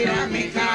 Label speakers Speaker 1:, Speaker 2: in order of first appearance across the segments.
Speaker 1: Mira
Speaker 2: mi cara.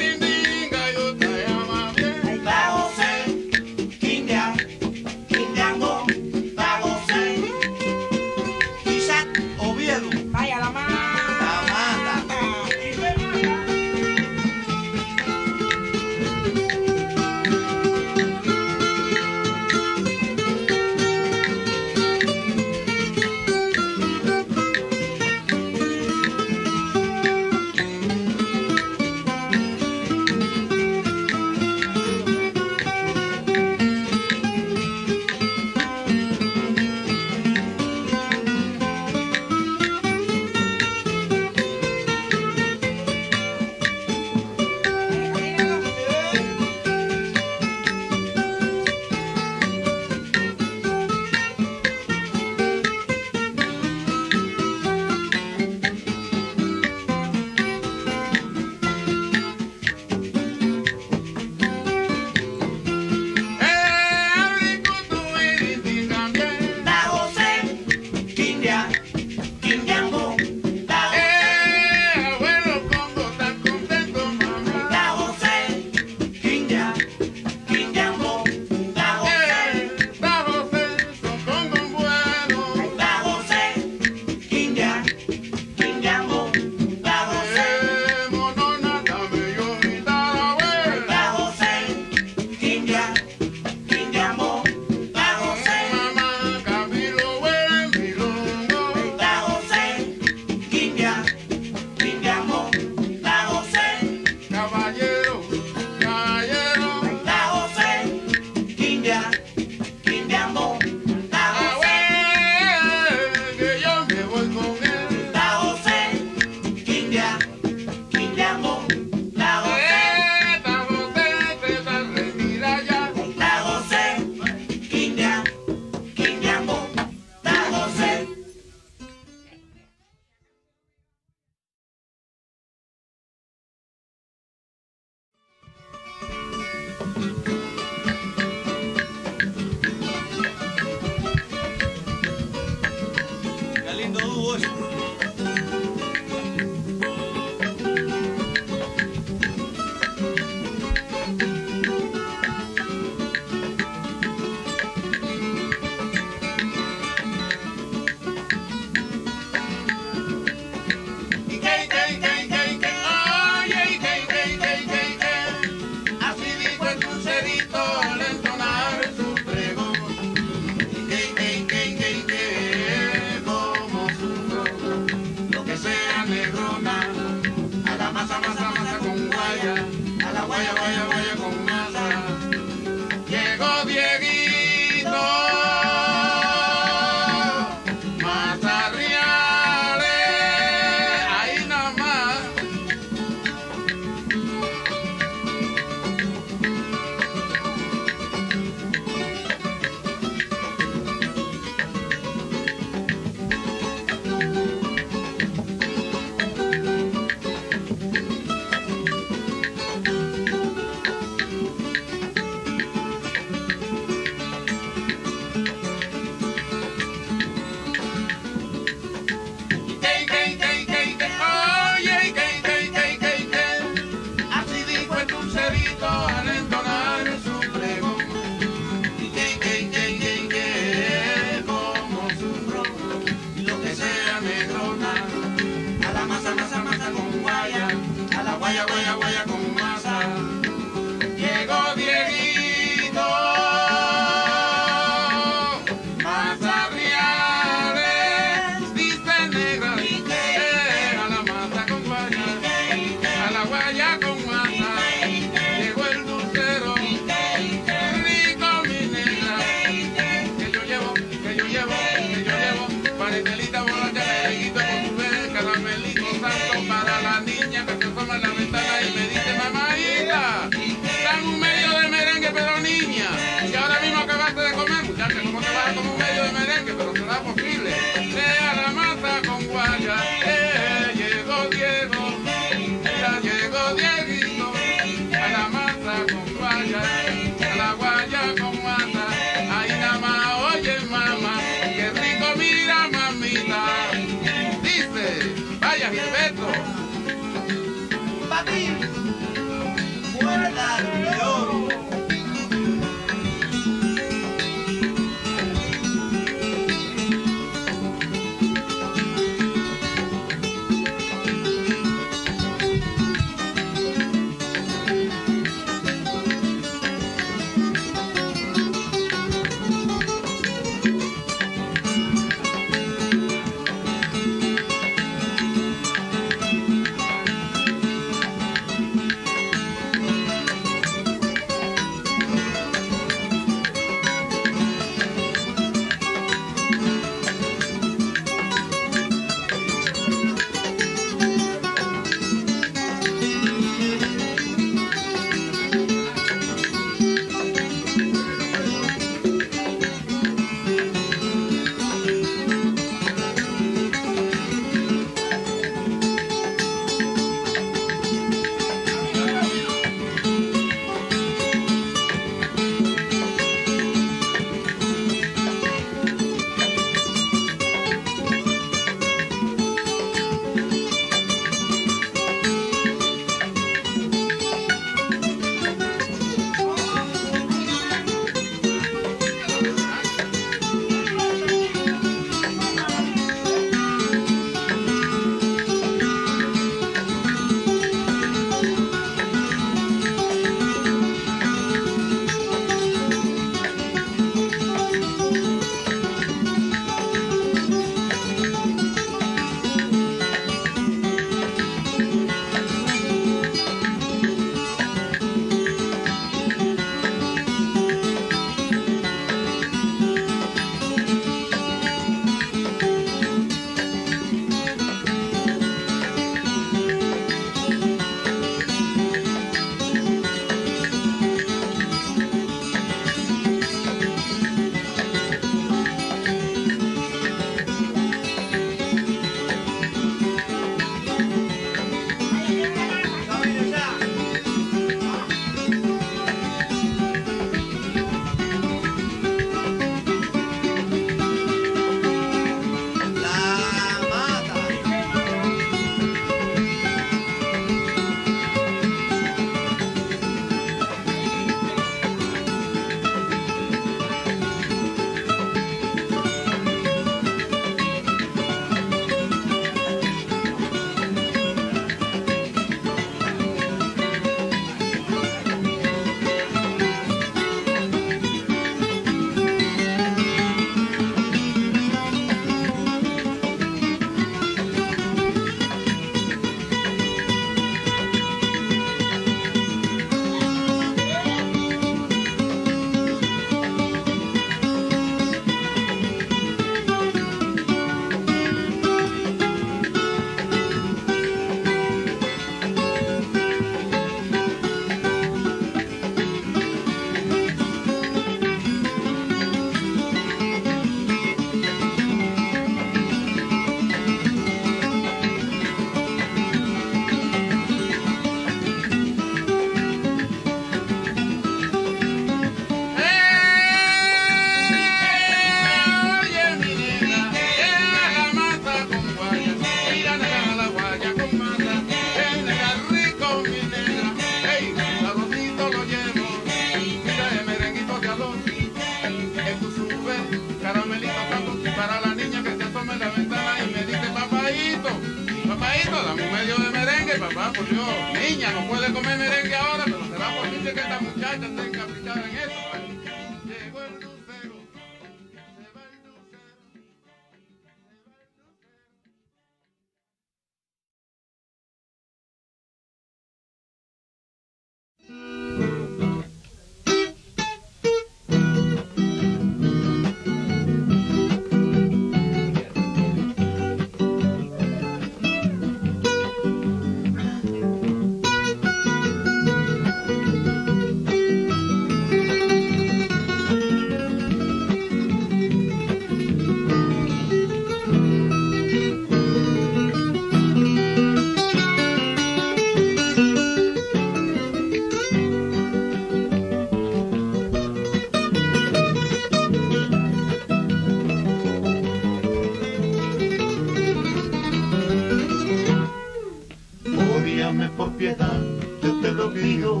Speaker 1: Por
Speaker 3: piedad, yo te lo pido.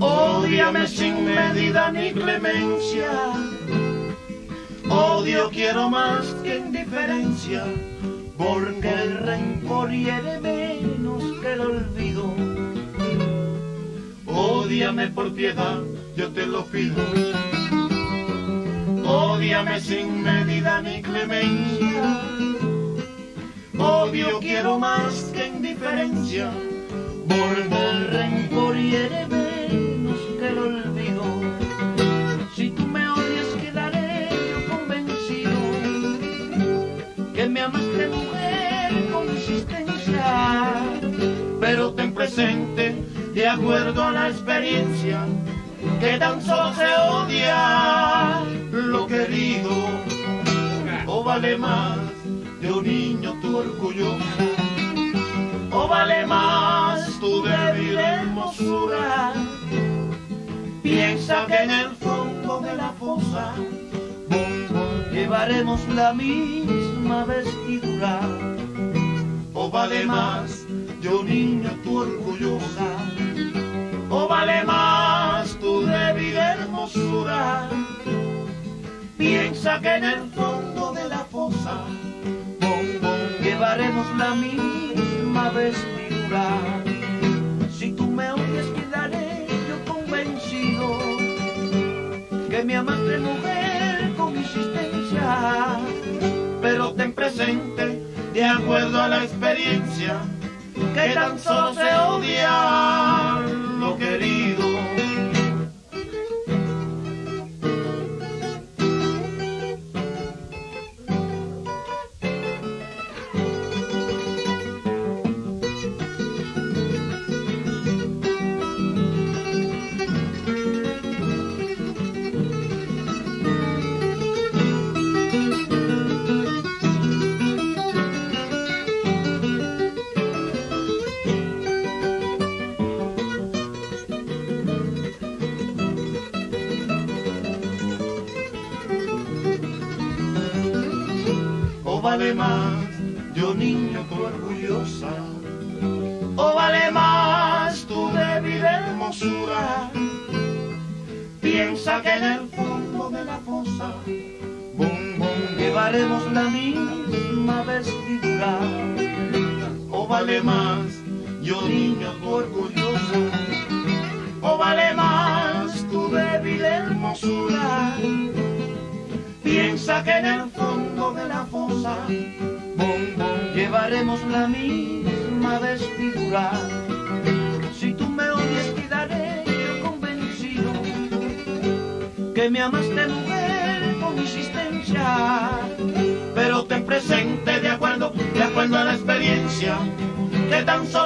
Speaker 3: Ódiame sin medida ni clemencia. Odio quiero más que indiferencia, porque el rencor hiere menos que el olvido. Ódiame por piedad, yo te lo pido. Ódiame sin medida ni clemencia. Odio quiero más que indiferencia, porque el rencor hiere menos que el olvido. Si tú me odias quedaré yo convencido. Que me amaste mujer con insistencia, pero ten presente, de acuerdo a la experiencia, que tan solo se odia lo querido, o vale más de un niño tu orgullosa, o vale más tu débil hermosura. Piensa que en el fondo de la fosa llevaremos la misma vestidura, o vale más un niño tu orgullosa, o vale más tu débil hermosura. Piensa que en el fondo de la fosa llevaremos la misma vestidura. Si tú me odias quedaré yo convencido que me amaste mujer con insistencia, pero ten presente, de acuerdo a la experiencia, que tan solo se odia lo querido. Más un niño tu orgullosa, o vale más tu débil hermosura. Piensa que en el fondo de la fosa, bum, bum, llevaremos la misma vestidura, o vale más yo niño que tan solo